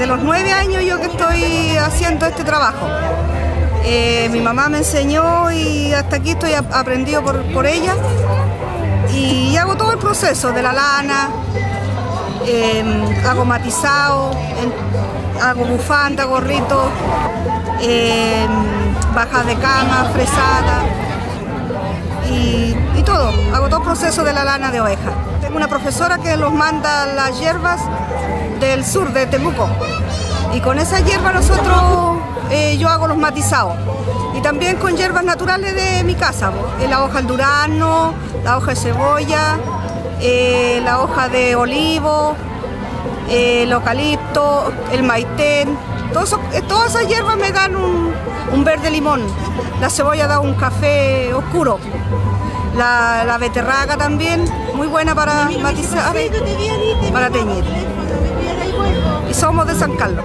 desde los nueve años yo que estoy haciendo este trabajo. Eh, mi mamá me enseñó y hasta aquí estoy aprendido por, ella. Y hago todo el proceso de la lana, em, hago matizado, hago bufanda, gorrito, eh, bajas de cama, fresada proceso de la lana de oveja. Tengo una profesora que los manda las hierbas del sur de Temuco y con esa hierba nosotros eh, yo hago los matizados. Y también con hierbas naturales de mi casa, la hoja del durazno, la hoja de cebolla, eh, la hoja de olivo, eh, el eucalipto, el maitén. Todas esas hierbas me dan un, verde limón. La cebolla da un café oscuro. La, la beterraga también, muy buena para matizar, para teñir. Y somos de San Carlos.